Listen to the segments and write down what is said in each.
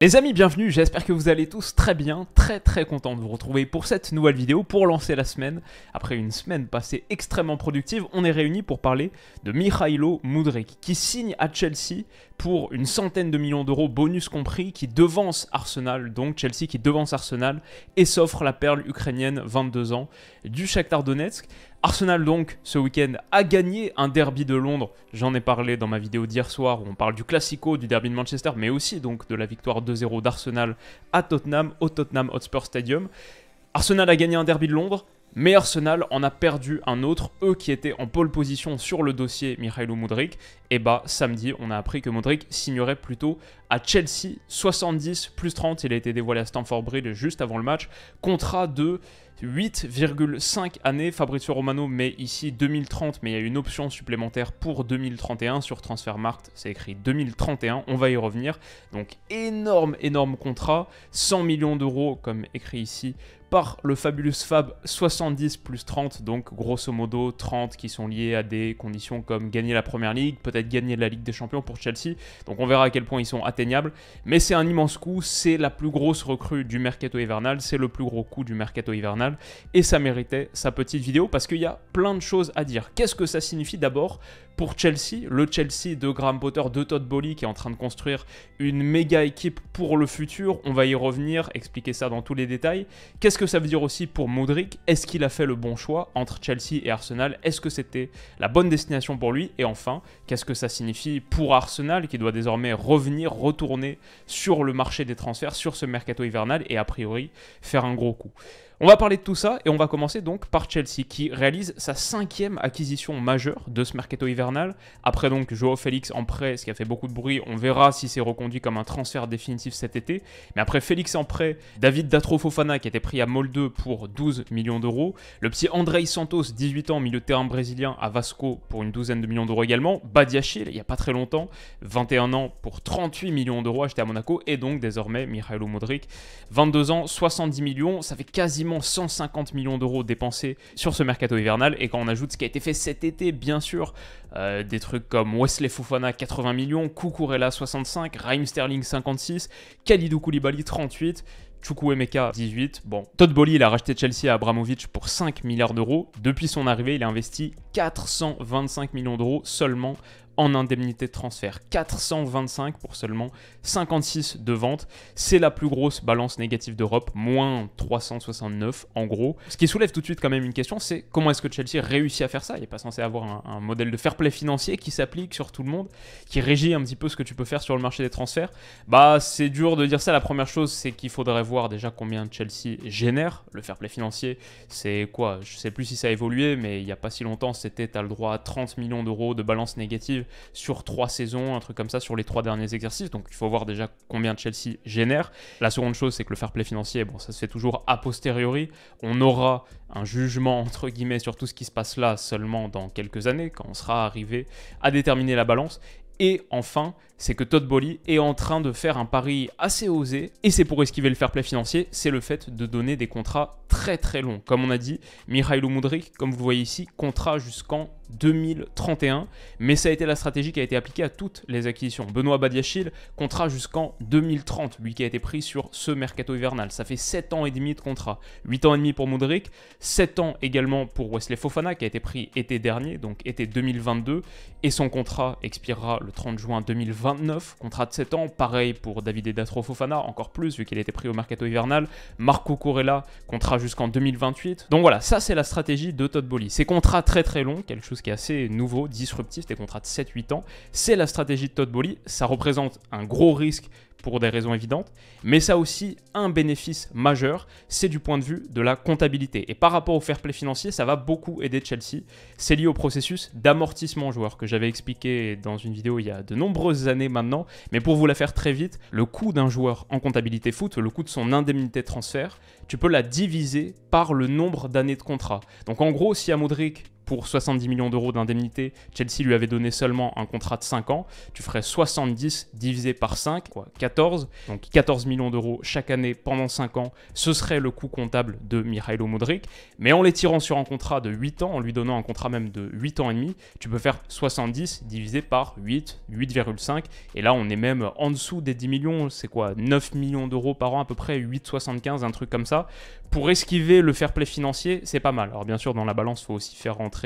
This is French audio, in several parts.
Les amis, bienvenue, j'espère que vous allez tous très bien, très très content de vous retrouver pour cette nouvelle vidéo, pour lancer la semaine. Après une semaine passée extrêmement productive, on est réunis pour parler de Mikhailo Mudrik, qui signe à Chelsea pour une centaine de millions d'euros, bonus compris, qui devance Arsenal, donc Chelsea qui devance Arsenal, et s'offre la perle ukrainienne, 22 ans, du Shakhtar Donetsk. Arsenal donc ce week-end a gagné un derby de Londres, j'en ai parlé dans ma vidéo d'hier soir où on parle du classico, du derby de Manchester, mais aussi donc de la victoire 2-0 d'Arsenal à Tottenham, au Tottenham Hotspur Stadium. Arsenal a gagné un derby de Londres, mais Arsenal en a perdu un autre, eux qui étaient en pole position sur le dossier Mikhailo Mudrik. Et bah samedi, on a appris que Mudrik signerait plutôt à Chelsea 70 plus 30, il a été dévoilé à Stamford Bridge juste avant le match, contrat de 8,5 années. Fabrizio Romano met ici 2030, mais il y a une option supplémentaire pour 2031 sur Transfermarkt. C'est écrit 2031, on va y revenir. Donc énorme, énorme contrat. 100 millions d'euros, comme écrit ici, par le Fabulous Fab 70 plus 30, donc grosso modo 30 qui sont liés à des conditions comme gagner la Première Ligue, peut-être gagner la Ligue des Champions pour Chelsea, donc on verra à quel point ils sont mais c'est un immense coup, c'est la plus grosse recrue du mercato hivernal, c'est le plus gros coup du mercato hivernal, et ça méritait sa petite vidéo parce qu'il y a plein de choses à dire. Qu'est-ce que ça signifie d'abord pour Chelsea, le Chelsea de Graham Potter, de Todd Bowley qui est en train de construire une méga équipe pour le futur, on va y revenir, expliquer ça dans tous les détails. Qu'est-ce que ça veut dire aussi pour Modric? Est-ce qu'il a fait le bon choix entre Chelsea et Arsenal? Est-ce que c'était la bonne destination pour lui? Et enfin, qu'est-ce que ça signifie pour Arsenal qui doit désormais revenir, retourner sur le marché des transferts, sur ce mercato hivernal et a priori faire un gros coup? On va parler de tout ça et on va commencer donc par Chelsea qui réalise sa cinquième acquisition majeure de ce mercato hivernal. Après donc Joao Félix en prêt, ce qui a fait beaucoup de bruit, on verra si c'est reconduit comme un transfert définitif cet été. Mais après Félix en prêt, David Datro Fofana qui était pris à Molde pour 12 millions d'euros, le petit Andrei Santos, 18 ans, milieu de terrain brésilien à Vasco pour une douzaine de millions d'euros également, Badiachil il n'y a pas très longtemps, 21 ans pour 38 millions d'euros acheté à Monaco et donc désormais Mikhailo Modric, 22 ans, 70 millions, ça fait quasiment 150 millions d'euros dépensés sur ce mercato hivernal. Et quand on ajoute ce qui a été fait cet été, bien sûr, euh, des trucs comme Wesley Fofana 80 millions, Kukurela 65, Raheem Sterling 56, Kalidou Koulibaly 38, Chukwuemeka 18. Bon, Todd Bolly, il a racheté Chelsea à Abramovich pour 5 milliards d'euros. Depuis son arrivée, il a investi 425 millions d'euros seulement en indemnité de transfert. 425 pour seulement 56 de vente. C'est la plus grosse balance négative d'Europe, moins 369 en gros. Ce qui soulève tout de suite quand même une question, c'est comment est-ce que Chelsea réussit à faire ça? Il n'est pas censé avoir un, modèle de fair play financier qui s'applique sur tout le monde, qui régit un petit peu ce que tu peux faire sur le marché des transferts. Bah c'est dur de dire ça. La première chose, c'est qu'il faudrait voir déjà combien Chelsea génère. Le fair play financier, c'est quoi? Je sais plus si ça a évolué, mais il n'y a pas si longtemps, c'était as le droit à 30 millions d'euros de balance négative sur trois saisons, un truc comme ça, sur les trois derniers exercices. Donc il faut voir déjà combien Chelsea génère. La seconde chose, c'est que le fair play financier, bon, ça se fait toujours a posteriori. On aura un jugement, entre guillemets, sur tout ce qui se passe là seulement dans quelques années, quand on sera arrivé à déterminer la balance. Et enfin, c'est que Todd Bolly est en train de faire un pari assez osé, et c'est pour esquiver le fair play financier, c'est le fait de donner des contrats très très longs. Comme on a dit, Mikhailo Mudrik, comme vous voyez ici, contrat jusqu'en 2031, mais ça a été la stratégie qui a été appliquée à toutes les acquisitions. Benoît Badiachil, contrat jusqu'en 2030, lui qui a été pris sur ce mercato hivernal. Ça fait 7 ans et demi de contrat. 8 ans et demi pour Mudrik, 7 ans également pour Wesley Fofana qui a été pris été dernier, donc été 2022, et son contrat expirera le 30 juin 2020 29, contrat de 7 ans. Pareil pour David Edatro Fofana, encore plus vu qu'il a été pris au mercato hivernal. Marco Corella, contrat jusqu'en 2028. Donc voilà, ça c'est la stratégie de Todd Bolly. Ces contrats très très longs, quelque chose qui est assez nouveau, disruptif, des contrats de 7-8 ans, c'est la stratégie de Todd Bolly. Ça représente un gros risque pour des raisons évidentes, mais ça aussi un bénéfice majeur, c'est du point de vue de la comptabilité. Et par rapport au fair play financier, ça va beaucoup aider Chelsea. C'est lié au processus d'amortissement joueur que j'avais expliqué dans une vidéo il y a de nombreuses années maintenant, mais pour vous la faire très vite, le coût d'un joueur en comptabilité foot, le coût de son indemnité de transfert, tu peux la diviser par le nombre d'années de contrat. Donc en gros, si à Modric pour 70 millions d'euros d'indemnité, Chelsea lui avait donné seulement un contrat de 5 ans, tu ferais 70 divisé par 5, quoi, 14. Donc 14 millions d'euros chaque année pendant 5 ans, ce serait le coût comptable de Mihailo Modric. Mais en les tirant sur un contrat de 8 ans, en lui donnant un contrat même de 8 ans et demi, tu peux faire 70 divisé par 8, 8,5. Et là, on est même en dessous des 10 millions, c'est quoi 9 millions d'euros par an à peu près, 8,75, un truc comme ça. Pour esquiver le fair play financier, c'est pas mal. Alors bien sûr, dans la balance, faut aussi faire rentrer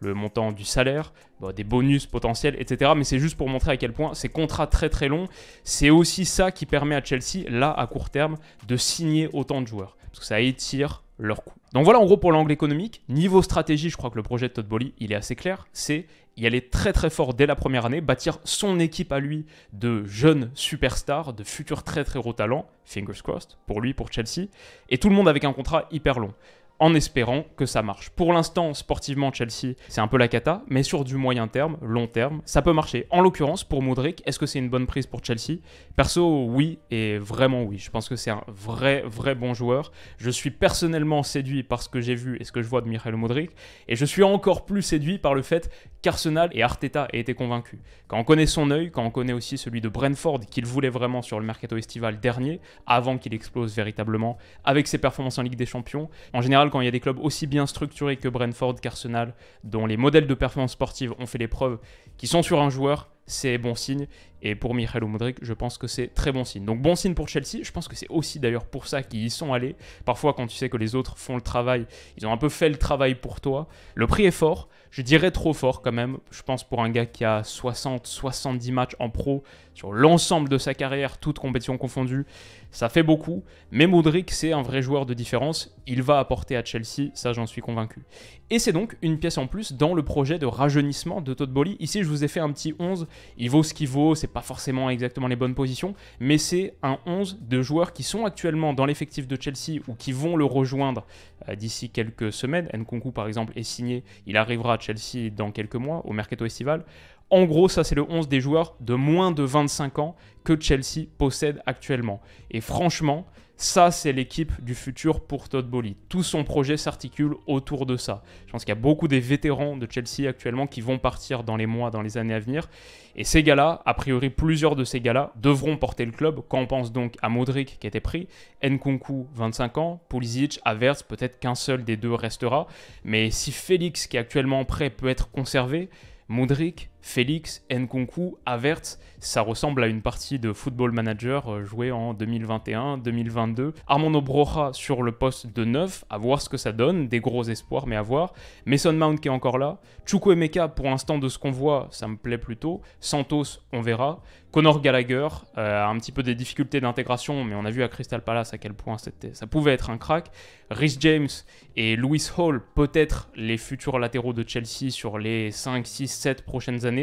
le montant du salaire, des bonus potentiels, etc. Mais c'est juste pour montrer à quel point ces contrats très très longs, c'est aussi ça qui permet à Chelsea, là, à court terme, de signer autant de joueurs. Parce que ça étire leur coût. Donc voilà en gros pour l'angle économique. Niveau stratégie, je crois que le projet de Todd Bowley, il est assez clair. C'est y aller très très fort dès la première année, bâtir son équipe à lui de jeunes superstars, de futurs très très gros talents, fingers crossed, pour lui, pour Chelsea, et tout le monde avec un contrat hyper long en espérant que ça marche. Pour l'instant, sportivement, Chelsea, c'est un peu la cata, mais sur du moyen terme, long terme, ça peut marcher. En l'occurrence, pour Modric, est-ce que c'est une bonne prise pour Chelsea? Perso, oui, et vraiment oui. Je pense que c'est un vrai, vrai bon joueur. Je suis personnellement séduit par ce que j'ai vu et ce que je vois de Michael Modric, et je suis encore plus séduit par le fait qu'Arsenal et Arteta aient été convaincus. Quand on connaît son œil, quand on connaît aussi celui de Brentford, qu'il voulait vraiment sur le mercato estival dernier, avant qu'il explose véritablement, avec ses performances en Ligue des Champions, en général, quand il y a des clubs aussi bien structurés que Brentford, qu'Arsenal, dont les modèles de performance sportive ont fait les preuves, qui sont sur un joueur, c'est bon signe. Et pour Michael Modric, je pense que c'est très bon signe. Donc bon signe pour Chelsea. Je pense que c'est aussi d'ailleurs pour ça qu'ils y sont allés. Parfois, quand tu sais que les autres font le travail, ils ont un peu fait le travail pour toi. Le prix est fort. Je dirais trop fort quand même. Je pense pour un gars qui a 60-70 matchs en pro sur l'ensemble de sa carrière, toutes compétitions confondues, ça fait beaucoup. Mais Modric, c'est un vrai joueur de différence. Il va apporter à Chelsea, ça j'en suis convaincu. Et c'est donc une pièce en plus dans le projet de rajeunissement de Todd Bowley. Ici, je vous ai fait un petit 11. Il vaut ce qu'il vaut. C'est pas forcément exactement les bonnes positions, mais c'est un 11 de joueurs qui sont actuellement dans l'effectif de Chelsea ou qui vont le rejoindre euh, d'ici quelques semaines. Nkunku, par exemple, est signé. Il arrivera à Chelsea dans quelques mois, au mercato estival. En gros, ça c'est le 11 des joueurs de moins de 25 ans que Chelsea possède actuellement. Et franchement, ça, c'est l'équipe du futur pour Todd Bowley. Tout son projet s'articule autour de ça. Je pense qu'il y a beaucoup des vétérans de Chelsea actuellement qui vont partir dans les mois, dans les années à venir. Et ces gars-là, a priori plusieurs de ces gars-là, devront porter le club. Quand on pense donc à Modric qui été pris, Nkunku 25 ans, Pulisic, Havertz, peut-être qu'un seul des deux restera. Mais si Félix qui est actuellement prêt peut être conservé, Modric, Félix, Nkunku, Havertz, ça ressemble à une partie de Football Manager euh, jouée en 2021-2022. Armando Broja sur le poste de 9, à voir ce que ça donne, des gros espoirs, mais à voir. Mason Mount qui est encore là. Chukwuemeka, pour l'instant, de ce qu'on voit, ça me plaît plutôt. Santos, on verra. Conor Gallagher euh, un petit peu des difficultés d'intégration, mais on a vu à Crystal Palace à quel point ça pouvait être un crack. Rhys James et Lewis Hall, peut-être les futurs latéraux de Chelsea sur les 5, 6, 7 prochaines années.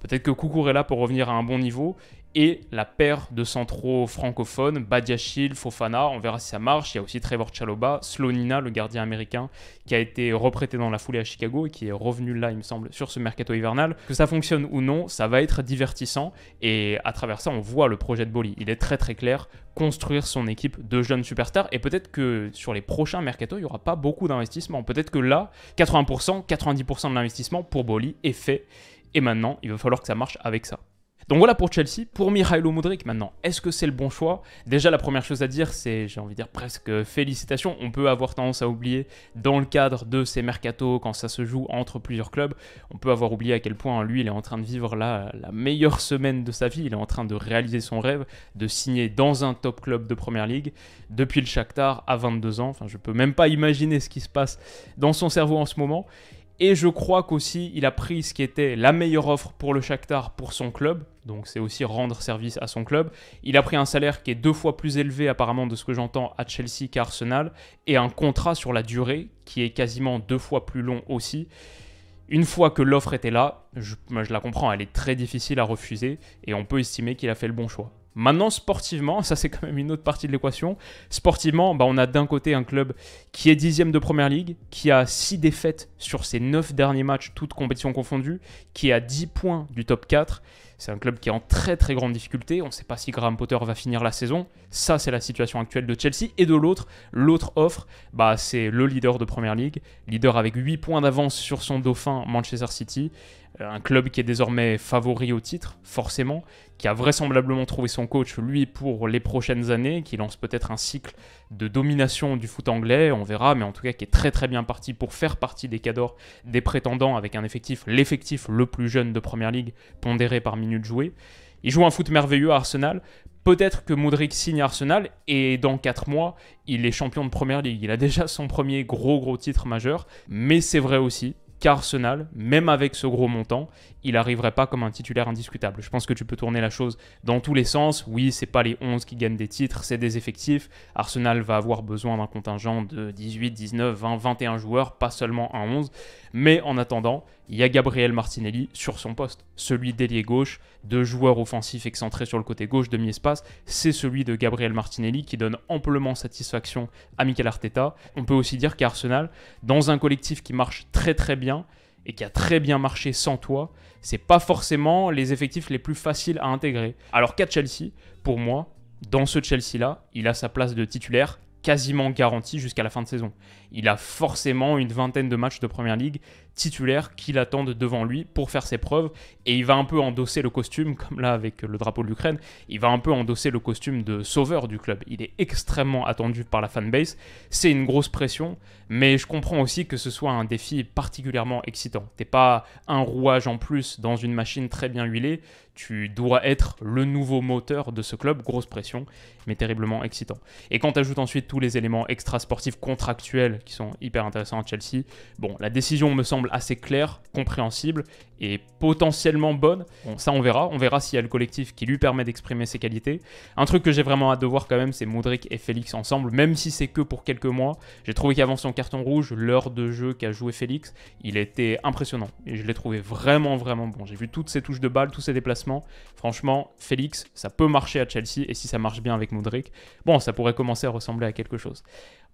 Peut-être que Koukour est là pour revenir à un bon niveau et la paire de centraux francophones, Badiachil, Fofana, on verra si ça marche. Il y a aussi Trevor Chaloba, Slonina, le gardien américain, qui a été reprêté dans la foulée à Chicago et qui est revenu là, il me semble, sur ce mercato hivernal. Que ça fonctionne ou non, ça va être divertissant. Et à travers ça, on voit le projet de Boli. Il est très très clair, construire son équipe de jeunes superstars. Et peut-être que sur les prochains mercato, il n'y aura pas beaucoup d'investissement. Peut-être que là, 80%, 90% de l'investissement pour Boli est fait. Et maintenant, il va falloir que ça marche avec ça. Donc voilà pour Chelsea. Pour Mihailo Mudrik maintenant, est-ce que c'est le bon choix? Déjà, la première chose à dire, c'est, j'ai envie de dire presque félicitations. On peut avoir tendance à oublier, dans le cadre de ces mercatos, quand ça se joue entre plusieurs clubs, on peut avoir oublié à quel point lui, il est en train de vivre la, la meilleure semaine de sa vie. Il est en train de réaliser son rêve, de signer dans un top club de Première Ligue, depuis le Shakhtar à 22 ans. Enfin, je peux même pas imaginer ce qui se passe dans son cerveau en ce moment. Et je crois qu'aussi, il a pris ce qui était la meilleure offre pour le Shakhtar pour son club. Donc c'est aussi rendre service à son club. Il a pris un salaire qui est deux fois plus élevé apparemment de ce que j'entends à Chelsea qu'à Arsenal. Et un contrat sur la durée qui est quasiment deux fois plus long aussi. Une fois que l'offre était là, je, je la comprends, elle est très difficile à refuser. Et on peut estimer qu'il a fait le bon choix. Maintenant, sportivement, ça c'est quand même une autre partie de l'équation. Sportivement, bah, on a d'un côté un club qui est dixième de première ligue, qui a 6 défaites sur ses 9 derniers matchs, toutes compétitions confondues, qui a 10 points du top 4. C'est un club qui est en très très grande difficulté. On ne sait pas si Graham Potter va finir la saison. Ça, c'est la situation actuelle de Chelsea. Et de l'autre, l'autre offre, bah, c'est le leader de Premier League, leader avec 8 points d'avance sur son dauphin Manchester City. Euh, un club qui est désormais favori au titre, forcément, qui a vraisemblablement trouvé son coach, lui, pour les prochaines années, qui lance peut-être un cycle de domination du foot anglais, on verra, mais en tout cas qui est très très bien parti pour faire partie des cadors des prétendants avec un effectif, l'effectif le plus jeune de Première Ligue, pondéré par minute jouée. Il joue un foot merveilleux à Arsenal. Peut-être que Modric signe Arsenal et dans 4 mois, il est champion de Première Ligue. Il a déjà son premier gros gros titre majeur. Mais c'est vrai aussi qu'Arsenal, même avec ce gros montant, il n'arriverait pas comme un titulaire indiscutable. Je pense que tu peux tourner la chose dans tous les sens. Oui, c'est pas les 11 qui gagnent des titres, c'est des effectifs. Arsenal va avoir besoin d'un contingent de 18, 19, 20, 21 joueurs, pas seulement un 11. Mais en attendant, il y a Gabriel Martinelli sur son poste, celui d'ailier gauche, de joueur offensif excentré sur le côté gauche, demi-espace, c'est celui de Gabriel Martinelli qui donne amplement satisfaction à Mikel Arteta. On peut aussi dire qu'Arsenal, dans un collectif qui marche très très bien, et qui a très bien marché sans toi, c'est pas forcément les effectifs les plus faciles à intégrer. Alors qu'à Chelsea, pour moi, dans ce Chelsea-là, il a sa place de titulaire quasiment garantie jusqu'à la fin de saison. Il a forcément une vingtaine de matchs de Première Ligue titulaires qui l'attendent devant lui pour faire ses preuves et il va un peu endosser le costume, comme là avec le drapeau de l'Ukraine, il va un peu endosser le costume de sauveur du club. Il est extrêmement attendu par la fanbase, c'est une grosse pression, mais je comprends aussi que ce soit un défi particulièrement excitant. T'es pas un rouage en plus dans une machine très bien huilée, tu dois être le nouveau moteur de ce club, grosse pression, mais terriblement excitant. Et quand tu ajoutes ensuite tous les éléments extrasportifs contractuels qui sont hyper intéressants à Chelsea, bon, la décision me semble assez claire, compréhensible et potentiellement bonne. Bon, ça on verra, on verra s'il y a le collectif qui lui permet d'exprimer ses qualités. Un truc que j'ai vraiment hâte de voir quand même, c'est Modric et Félix ensemble, même si c'est que pour quelques mois. J'ai trouvé qu'avant son carton rouge, l'heure de jeu qu'a joué Félix, il était impressionnant et je l'ai trouvé vraiment vraiment bon. J'ai vu toutes ses touches de balle, tous ses déplacements. Franchement, Félix, ça peut marcher à Chelsea et si ça marche bien avec Modric, bon, ça pourrait commencer à ressembler à quelque chose.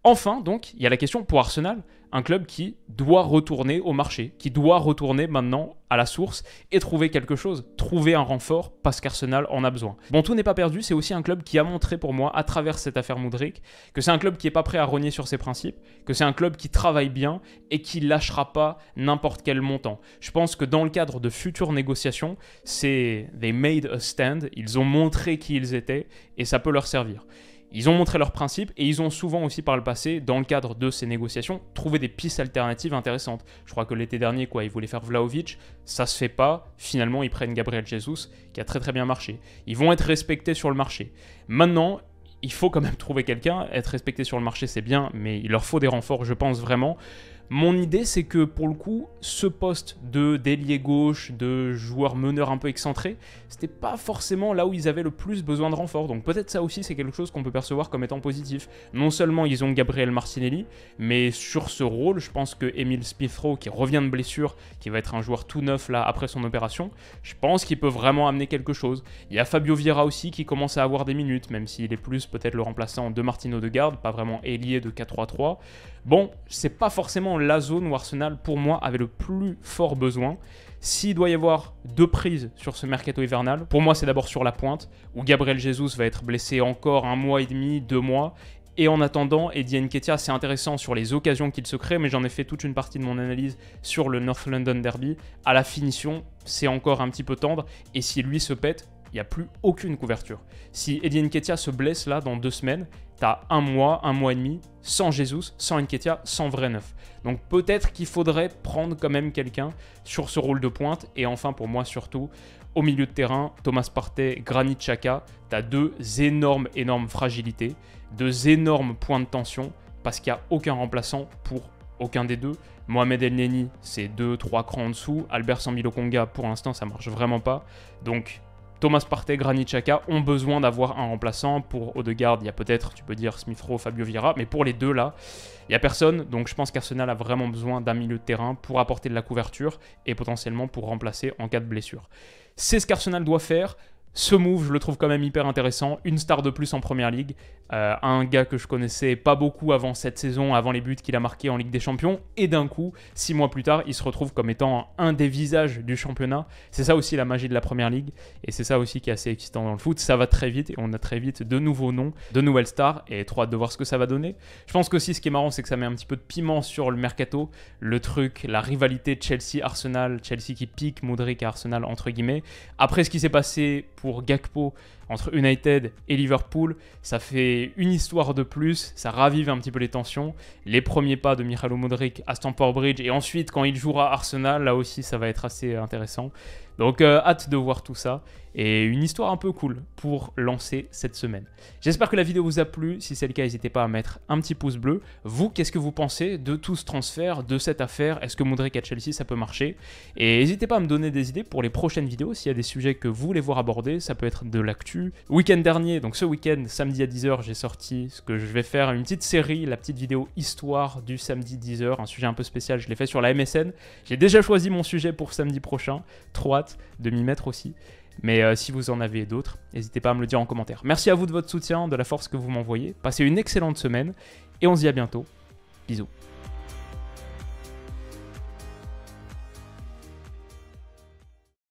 Enfin, donc, il y a la question pour Arsenal, un club qui doit retourner au marché, qui doit retourner maintenant à la source et trouver quelque chose, trouver un renfort parce qu'Arsenal en a besoin. Bon, tout n'est pas perdu, c'est aussi un club qui a montré pour moi, à travers cette affaire Moudric, que c'est un club qui n'est pas prêt à renier sur ses principes, que c'est un club qui travaille bien et qui lâchera pas n'importe quel montant. Je pense que dans le cadre de futures négociations, c'est they made a stand, ils ont montré qui ils étaient et ça peut leur servir. Ils ont montré leurs principes et ils ont souvent aussi par le passé, dans le cadre de ces négociations, trouvé des pistes alternatives intéressantes. Je crois que l'été dernier, quoi, ils voulaient faire Vlaovic, ça se fait pas. Finalement, ils prennent Gabriel Jesus, qui a très très bien marché. Ils vont être respectés sur le marché. Maintenant, il faut quand même trouver quelqu'un. Être respecté sur le marché, c'est bien, mais il leur faut des renforts, je pense vraiment. Mon idée, c'est que pour le coup, ce poste de délié gauche, de joueur meneur un peu excentré, c'était pas forcément là où ils avaient le plus besoin de renfort. Donc peut-être ça aussi, c'est quelque chose qu'on peut percevoir comme étant positif. Non seulement ils ont Gabriel Martinelli, mais sur ce rôle, je pense que Emile Smith-Rowe, qui revient de blessure, qui va être un joueur tout neuf là après son opération, je pense qu'il peut vraiment amener quelque chose. Il y a Fabio Vieira aussi qui commence à avoir des minutes, même s'il est plus peut-être le remplaçant de Martino de garde, pas vraiment ailier de 4-3-3. Bon, c'est pas forcément la zone où Arsenal, pour moi, avait le plus fort besoin. S'il doit y avoir deux prises sur ce mercato hivernal, pour moi, c'est d'abord sur la pointe, où Gabriel Jesus va être blessé encore un mois et demi, deux mois. Et en attendant, Eddie Nketiah, c'est intéressant sur les occasions qu'il se crée, mais j'en ai fait toute une partie de mon analyse sur le North London Derby. À la finition, c'est encore un petit peu tendre, et si lui se pète, il n'y a plus aucune couverture. Si Eddie Nketiah se blesse là dans deux semaines, t'as un mois, un mois et demi, sans Jesus, sans Nketiah, sans vrai neuf. Donc peut-être qu'il faudrait prendre quand même quelqu'un sur ce rôle de pointe. Et enfin, pour moi surtout, au milieu de terrain, Thomas Partey, Granit Xhaka, t'as deux énormes, énormes fragilités, deux énormes points de tension, parce qu'il n'y a aucun remplaçant pour aucun des deux. Mohamed El Neni, c'est 2-3 crans en dessous. Albert Sambilo Konga, pour l'instant, ça marche vraiment pas. Donc Thomas Partey, Granit Xhaka ont besoin d'avoir un remplaçant. Pour Odegaard, il y a peut-être, tu peux dire, Smith Rowe, Fabio Vieira, mais pour les deux là, il n'y a personne. Donc je pense qu'Arsenal a vraiment besoin d'un milieu de terrain pour apporter de la couverture et potentiellement pour remplacer en cas de blessure. C'est ce qu'Arsenal doit faire. Ce move, je le trouve quand même hyper intéressant. Une star de plus en première ligue. Euh, un gars que je connaissais pas beaucoup avant cette saison, avant les buts qu'il a marqués en Ligue des Champions, et d'un coup, six mois plus tard, il se retrouve comme étant un des visages du championnat. C'est ça aussi la magie de la Première Ligue, et c'est ça aussi qui est assez excitant dans le foot. Ça va très vite, et on a très vite de nouveaux noms, de nouvelles stars, et trop hâte de voir ce que ça va donner. Je pense qu'aussi, ce qui est marrant, c'est que ça met un petit peu de piment sur le mercato, le truc, la rivalité Chelsea-Arsenal, Chelsea qui pique Modric à Arsenal, entre guillemets. Après ce qui s'est passé pour Gakpo, entre United et Liverpool. Ça fait une histoire de plus, ça ravive un petit peu les tensions. Les premiers pas de Michalo Modric à Stamford Bridge et ensuite quand il jouera Arsenal, là aussi ça va être assez intéressant. Donc euh, hâte de voir tout ça et une histoire un peu cool pour lancer cette semaine. J'espère que la vidéo vous a plu. Si c'est le cas, n'hésitez pas à mettre un petit pouce bleu. Vous, qu'est-ce que vous pensez de tout ce transfert, de cette affaire? Est-ce que Mudrik à Chelsea, ça peut marcher? Et n'hésitez pas à me donner des idées pour les prochaines vidéos. S'il y a des sujets que vous voulez voir aborder, ça peut être de l'actu. Week-end dernier, donc ce week-end, samedi à 10h, j'ai sorti ce que je vais faire, une petite série, la petite vidéo histoire du samedi 10h, un sujet un peu spécial. Je l'ai fait sur la MSN. J'ai déjà choisi mon sujet pour samedi prochain. 3 de m'y mettre aussi. Mais euh, si vous en avez d'autres, n'hésitez pas à me le dire en commentaire. Merci à vous de votre soutien, de la force que vous m'envoyez. Passez une excellente semaine et on se dit à bientôt. Bisous.